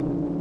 you